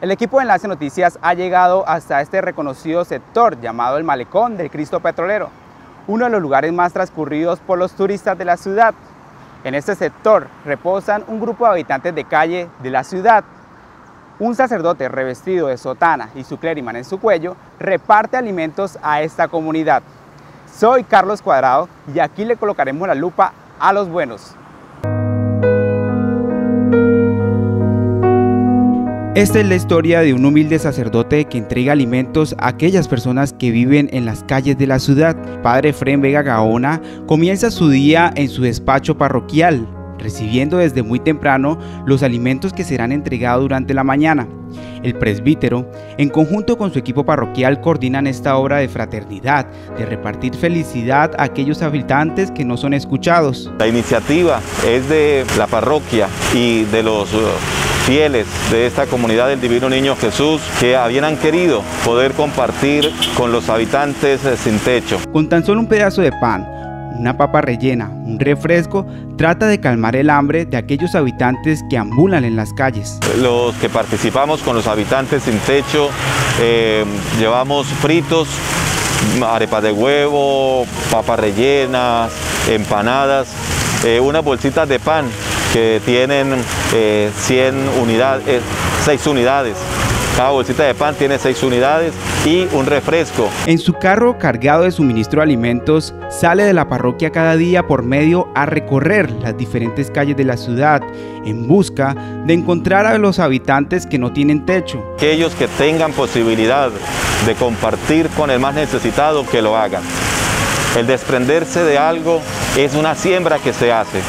El equipo de Enlace Noticias ha llegado hasta este reconocido sector llamado el Malecón del Cristo Petrolero, uno de los lugares más transcurridos por los turistas de la ciudad. En este sector reposan un grupo de habitantes de calle de la ciudad. Un sacerdote revestido de sotana y su clériman en su cuello reparte alimentos a esta comunidad. Soy Carlos Cuadrado y aquí le colocaremos la lupa a los buenos. Esta es la historia de un humilde sacerdote que entrega alimentos a aquellas personas que viven en las calles de la ciudad. Padre Fren Vega Gaona comienza su día en su despacho parroquial, recibiendo desde muy temprano los alimentos que serán entregados durante la mañana. El presbítero, en conjunto con su equipo parroquial, coordinan esta obra de fraternidad, de repartir felicidad a aquellos habitantes que no son escuchados. La iniciativa es de la parroquia y de los fieles de esta comunidad del Divino Niño Jesús que habían querido poder compartir con los habitantes sin techo. Con tan solo un pedazo de pan, una papa rellena, un refresco, trata de calmar el hambre de aquellos habitantes que ambulan en las calles. Los que participamos con los habitantes sin techo, eh, llevamos fritos, arepas de huevo, papas rellenas, empanadas, eh, unas bolsitas de pan que tienen 100 eh, unidades, 6 unidades. Cada bolsita de pan tiene 6 unidades y un refresco. En su carro cargado de suministro de alimentos, sale de la parroquia cada día por medio a recorrer las diferentes calles de la ciudad en busca de encontrar a los habitantes que no tienen techo. Aquellos que tengan posibilidad de compartir con el más necesitado, que lo hagan. El desprenderse de algo es una siembra que se hace.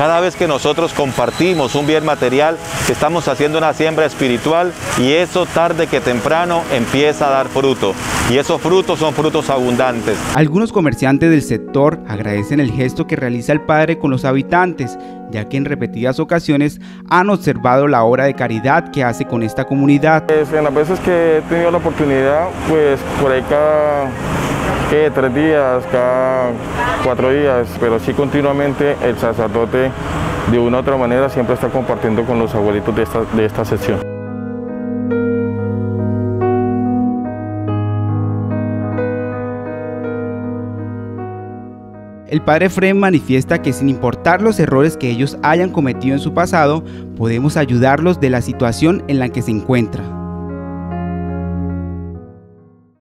Cada vez que nosotros compartimos un bien material, estamos haciendo una siembra espiritual y eso tarde que temprano empieza a dar fruto. Y esos frutos son frutos abundantes. Algunos comerciantes del sector agradecen el gesto que realiza el Padre con los habitantes, ya que en repetidas ocasiones han observado la obra de caridad que hace con esta comunidad. Pues, en las veces que he tenido la oportunidad, pues por ahí cada tres días, cada cuatro días, pero sí continuamente el sacerdote de una u otra manera siempre está compartiendo con los abuelitos de esta, de esta sección. El padre Fren manifiesta que sin importar los errores que ellos hayan cometido en su pasado, podemos ayudarlos de la situación en la que se encuentra.